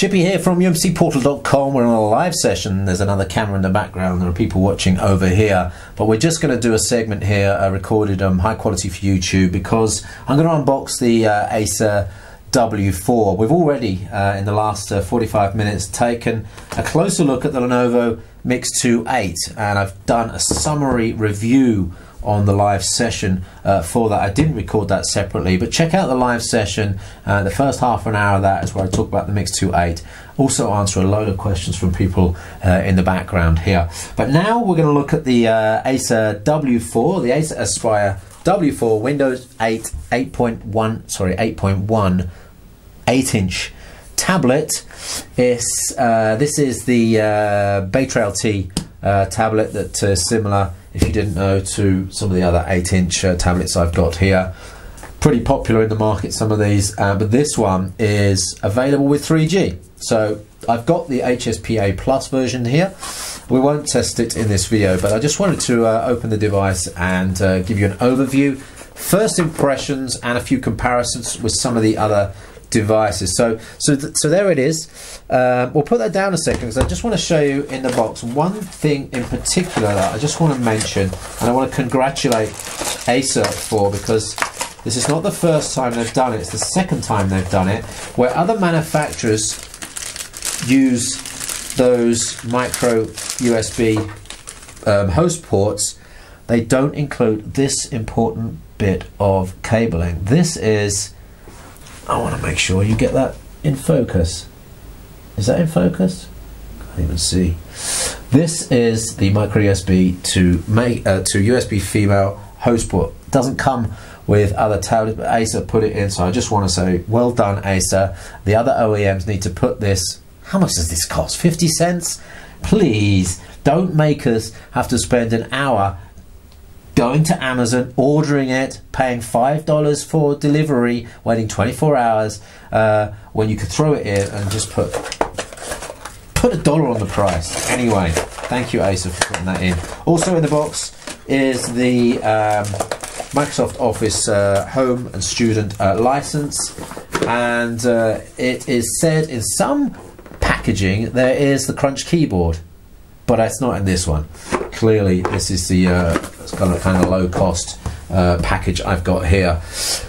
Chippy here from umpcportal.com. We're on a live session. There's another camera in the background. There are people watching over here. But we're just going to do a segment here, uh, recorded um, high quality for YouTube, because I'm going to unbox the uh, Acer W4. We've already, uh, in the last uh, 45 minutes, taken a closer look at the Lenovo Miix 2 8, and I've done a summary review on the live session uh, for that. I didn't record that separately, but check out the live session. Uh, the first half an hour of that is where I talk about the Miix 2.8. Also answer a load of questions from people uh, in the background here. But now we're going to look at the uh, Acer W4, the Acer Aspire W4 Windows 8 8.1 sorry 8.1 8 inch tablet. Is uh, this is the uh, Bay Trail tablet that is similar if you didn't know, to some of the other 8 inch uh, tablets I've got here. Pretty popular in the market, some of these, uh, but this one is available with 3G. So I've got the HSPA Plus version here. We won't test it in this video, but I just wanted to uh, open the device and uh, give you an overview, first impressions, and a few comparisons with some of the other devices. So, so, th so there it is. Uh, we'll put that down a second because I just want to show you in the box one thing in particular that I just want to mention, and I want to congratulate Acer for because this is not the first time they've done it; it's the second time they've done it. Where other manufacturers use those micro USB um, host ports, they don't include this important bit of cabling. This is I want to make sure you get that in focus. Is that in focus? Can't even see. This is the micro USB to make uh, to USB female host port. Doesn't come with other tablets, but Acer put it in. So I just want to say, well done, Acer. The other OEMs need to put this. How much does this cost? 50 cents? Please don't make us have to spend an hour going to Amazon, ordering it, paying $5 for delivery, waiting 24 hours, uh, when you could throw it in and just put put a dollar on the price. Anyway, thank you Acer for putting that in. Also in the box is the um, Microsoft Office uh, Home and Student uh, license, and uh, it is said in some packaging there is the Crunch keyboard, but it's not in this one clearly this is the uh, kind of kind of low cost uh, package I've got here.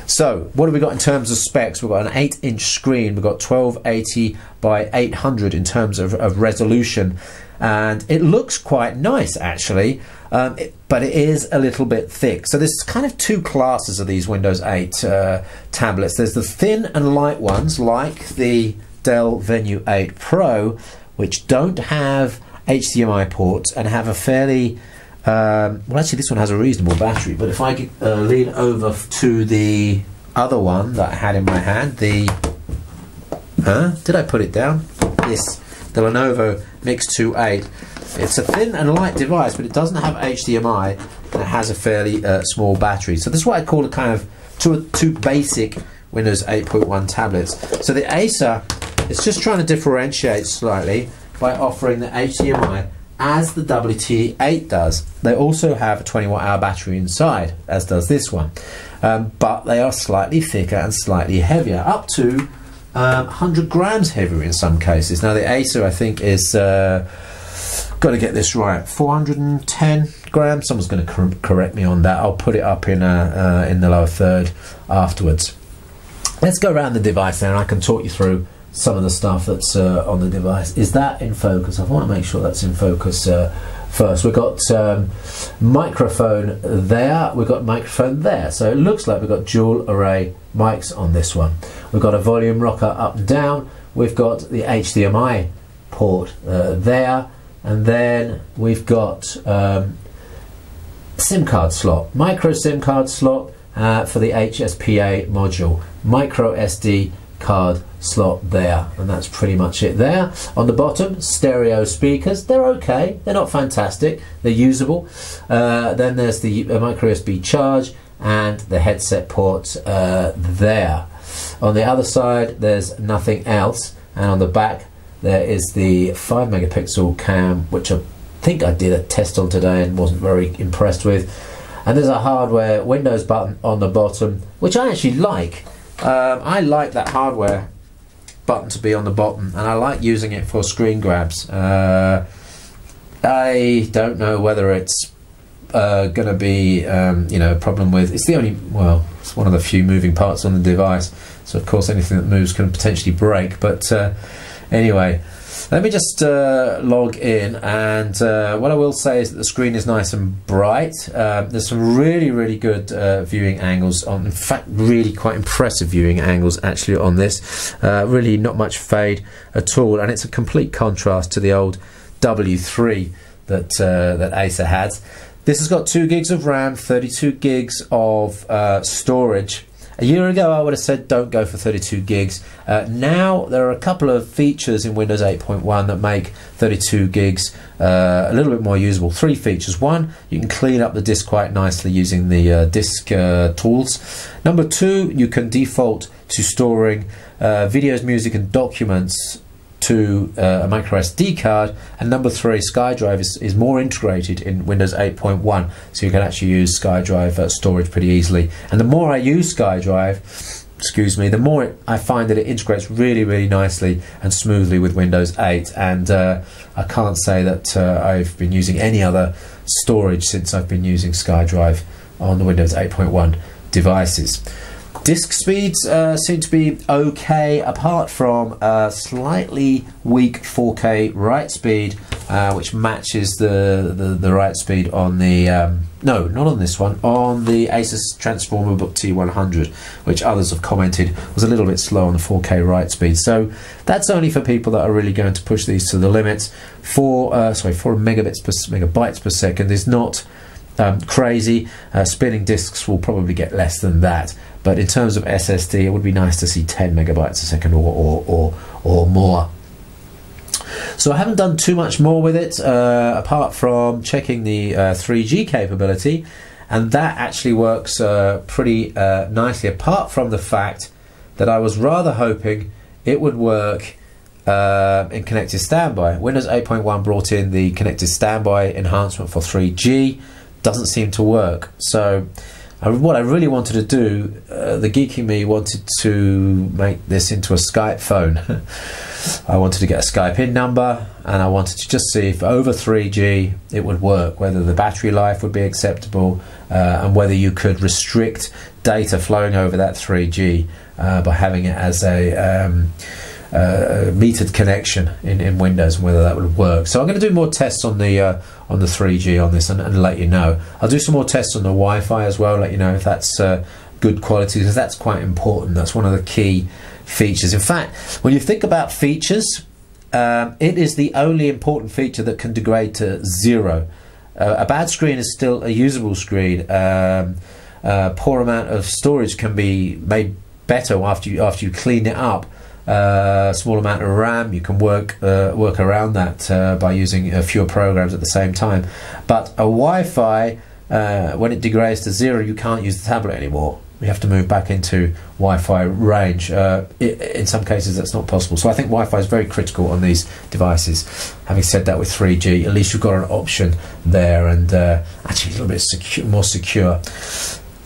So what have we got in terms of specs? We've got an 8 inch screen, we've got 1280 by 800 in terms of, of resolution and it looks quite nice actually um, it, but it is a little bit thick so there's kind of two classes of these Windows 8 uh, tablets there's the thin and light ones like the Dell Venue 8 Pro which don't have HDMI port and have a fairly um, well actually this one has a reasonable battery but if I uh, lean over to the other one that I had in my hand the huh? Did I put it down? This the Lenovo Miix 2.8 it's a thin and light device but it doesn't have HDMI and it has a fairly uh, small battery. So this is what I call a kind of two, two basic Windows 8.1 tablets. So the Acer is just trying to differentiate slightly by offering the HDMI as the WT8 does. They also have a 20 watt hour battery inside, as does this one, um, but they are slightly thicker and slightly heavier, up to um, 100 grams heavier in some cases. Now the Acer, I think, is uh, got to get this right, 410 grams. Someone's going to cor correct me on that. I'll put it up in uh, uh, in the lower third afterwards. Let's go around the device now, and I can talk you through some of the stuff that's uh, on the device. Is that in focus? I want to make sure that's in focus uh, first. We've got um, microphone there, we've got microphone there. So it looks like we've got dual array mics on this one. We've got a volume rocker up and down. We've got the HDMI port uh, there. And then we've got um, SIM card slot, micro SIM card slot uh, for the HSPA module, micro SD card slot there. And that's pretty much it there. On the bottom stereo speakers. They're okay. They're not fantastic. They're usable. Uh, then there's the uh, micro USB charge and the headset port uh, there. On the other side there's nothing else. And on the back there is the 5 megapixel cam which I think I did a test on today and wasn't very impressed with. And there's a hardware Windows button on the bottom which I actually like um, I like that hardware button to be on the bottom, and I like using it for screen grabs. Uh, I don't know whether it's uh, going to be um, you know a problem with. It's the only well, it's one of the few moving parts on the device. So of course, anything that moves can potentially break. But uh, anyway. Let me just uh, log in, and uh, what I will say is that the screen is nice and bright. Uh, there's some really, really good uh, viewing angles on. In fact, really quite impressive viewing angles actually on this. Uh, really, not much fade at all, and it's a complete contrast to the old W3 that uh, that Acer had. This has got two gigs of RAM, 32 gigs of storage a year ago, I would have said don't go for 32 gigs. Uh, now, there are a couple of features in Windows 8.1 that make 32 gigs uh, a little bit more usable. Three features. One, you can clean up the disk quite nicely using the uh, disk uh, tools. Number two, you can default to storing uh, videos, music, and documents to uh, a micro SD card, and number three, SkyDrive is, is more integrated in Windows 8.1, so you can actually use SkyDrive uh, storage pretty easily. And the more I use SkyDrive, excuse me, the more it, I find that it integrates really, really nicely and smoothly with Windows 8. And uh, I can't say that uh, I've been using any other storage since I've been using SkyDrive on the Windows 8.1 devices. Disk speeds uh, seem to be okay, apart from a slightly weak 4K write speed, uh, which matches the, the, the write speed on the um, no, not on this one, on the Asus Transformer Book T100, which others have commented was a little bit slow on the 4K write speed. So that's only for people that are really going to push these to the limits. Four, uh, sorry, four megabits per megabytes per second is not um, crazy. Uh, spinning disks will probably get less than that. But in terms of SSD, it would be nice to see 10 megabytes a second or, or, or, or more. So I haven't done too much more with it uh, apart from checking the uh, 3G capability, and that actually works uh, pretty uh, nicely. Apart from the fact that I was rather hoping it would work uh, in connected standby. Windows 8.1 brought in the connected standby enhancement for 3G, doesn't seem to work. So I, what I really wanted to do, uh, the geeky me wanted to make this into a Skype phone. I wanted to get a Skype in number and I wanted to just see if over 3G it would work, whether the battery life would be acceptable uh, and whether you could restrict data flowing over that 3G uh, by having it as a um, uh, metered connection in, in Windows and whether that would work. So I'm going to do more tests on the uh, on the 3G on this and, and, let you know. I'll do some more tests on the Wi-Fi as well, let you know if that's uh, good quality because that's quite important. That's one of the key features. In fact, when you think about features, um, it is the only important feature that can degrade to zero. Uh, a bad screen is still a usable screen. Um, a poor amount of storage can be made better after you after you clean it up uh, small amount of RAM. You can work uh, work around that uh, by using uh, fewer programs at the same time. But a Wi-Fi, uh, when it degrades to zero, you can't use the tablet anymore. You have to move back into Wi-Fi range. Uh, it, in some cases, that's not possible. So I think Wi-Fi is very critical on these devices. Having said that, with 3G, at least you've got an option there, and actually a little bit secu more secure.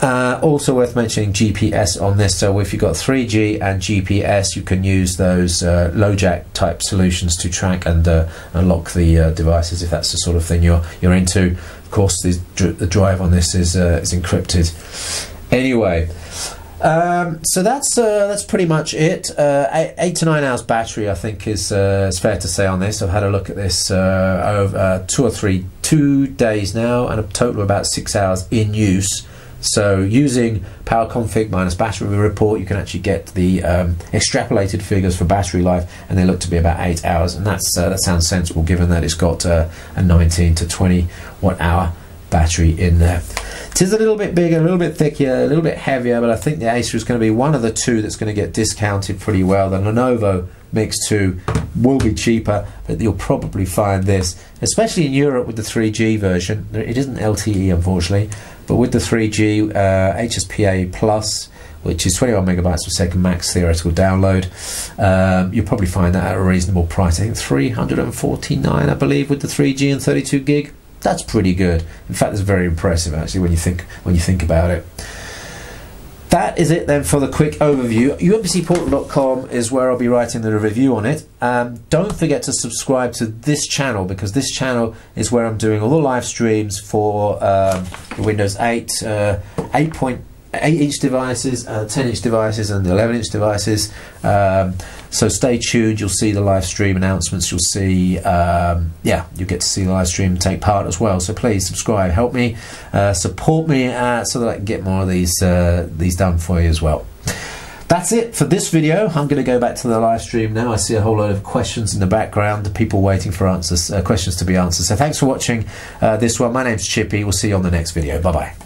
Uh, also worth mentioning GPS on this. So if you've got 3G and GPS, you can use those uh, LoJack type solutions to track and uh, unlock the uh, devices if that's the sort of thing you're you're into. Of course, the, the drive on this is uh, is encrypted. Anyway. Um, so that's uh, that's pretty much it. Eight, eight, to nine hours battery, I think, is is fair to say on this. I've had a look at this over two or three, two days now, and a total of about six hours in use. So using power config minus battery report, you can actually get the um, extrapolated figures for battery life, and they look to be about eight hours, and that's uh, that sounds sensible given that it's got uh, a 19 to 20 watt hour battery in there. It is a little bit bigger, a little bit thicker, a little bit heavier, but I think the Acer is going to be one of the two that's going to get discounted pretty well. The Lenovo Miix 2 will be cheaper, but you'll probably find this, especially in Europe with the 3G version. It isn't LTE, unfortunately, but with the 3G uh, HSPA Plus, which is 21 megabytes per second max theoretical download, um, you'll probably find that at a reasonable price. I think 349, I believe, with the 3G and 32 gig. That's pretty good. In fact, it's very impressive actually when you think when you think about it. That is it then for the quick overview. UMPCportal.com is where I'll be writing the review on it. Um, don't forget to subscribe to this channel because this channel is where I'm doing all the live streams for um, Windows 8, uh, 8.8 inch devices, uh, 10 inch devices, and 11 inch devices. Um, so stay tuned. You'll see the live stream announcements. You'll see, um, yeah, you get to see the live stream and take part as well. So please subscribe, help me, uh, support me, uh, so that I can get more of these uh, these done for you as well. That's it for this video. I'm going to go back to the live stream now. I see a whole load of questions in the background, people waiting for answers, uh, questions to be answered. So thanks for watching uh, this one. My name's Chippy. We'll see you on the next video. Bye bye.